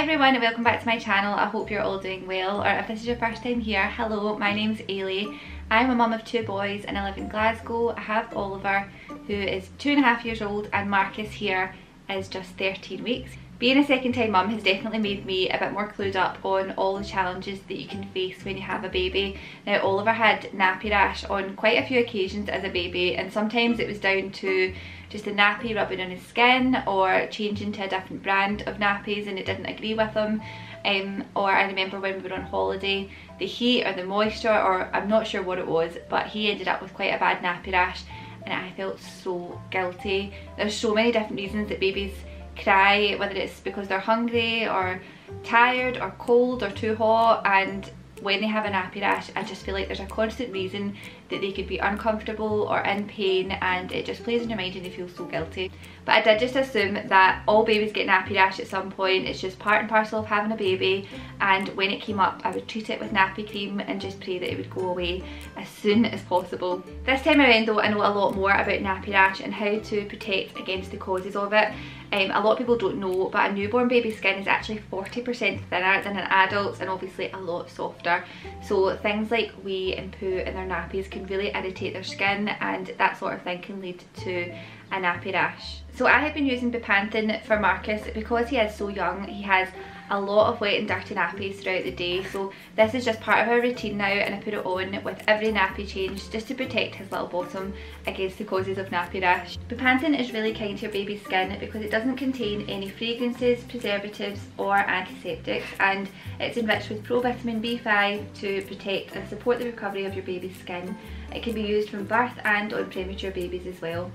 Everyone and welcome back to my channel. I hope you're all doing well or if this is your first time here, hello, my name's Eilidh. I'm a mum of two boys and I live in Glasgow. I have Oliver who is two and a half years old and Marcus here is just 13 weeks. Being a second time mum has definitely made me a bit more clued up on all the challenges that you can face when you have a baby. Now Oliver had nappy rash on quite a few occasions as a baby and sometimes it was down to just the nappy rubbing on his skin or changing to a different brand of nappies and it didn't agree with him. Um, or I remember when we were on holiday, the heat or the moisture or I'm not sure what it was but he ended up with quite a bad nappy rash and I felt so guilty. There's so many different reasons that babies cry, whether it's because they're hungry or tired or cold or too hot and when they have a nappy rash I just feel like there's a constant reason that they could be uncomfortable or in pain and it just plays in your mind and you feel so guilty. But I did just assume that all babies get nappy rash at some point, it's just part and parcel of having a baby and when it came up I would treat it with nappy cream and just pray that it would go away as soon as possible. This time around though I know a lot more about nappy rash and how to protect against the causes of it. Um, a lot of people don't know but a newborn baby's skin is actually 40% thinner than an adult's and obviously a lot softer. So things like wee and poo in their nappies can can really irritate their skin and that sort of thing can lead to a nappy rash. So I have been using Bepanthen for Marcus because he is so young. He has a lot of wet and dirty nappies throughout the day so this is just part of our routine now and I put it on with every nappy change just to protect his little bottom against the causes of nappy rash. Bepanthen is really kind to your baby's skin because it doesn't contain any fragrances, preservatives or antiseptics and it's enriched with provitamin B5 to protect and support the recovery of your baby's skin. It can be used from birth and on premature babies as well.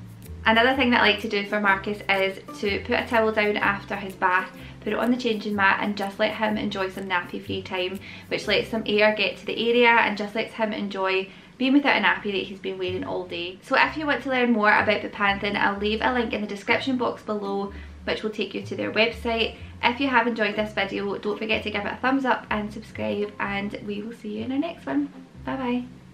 Another thing that I like to do for Marcus is to put a towel down after his bath, put it on the changing mat and just let him enjoy some nappy free time which lets some air get to the area and just lets him enjoy being without a nappy that he's been wearing all day. So if you want to learn more about Bepanthen, I'll leave a link in the description box below which will take you to their website. If you have enjoyed this video, don't forget to give it a thumbs up and subscribe and we will see you in our next one. Bye bye.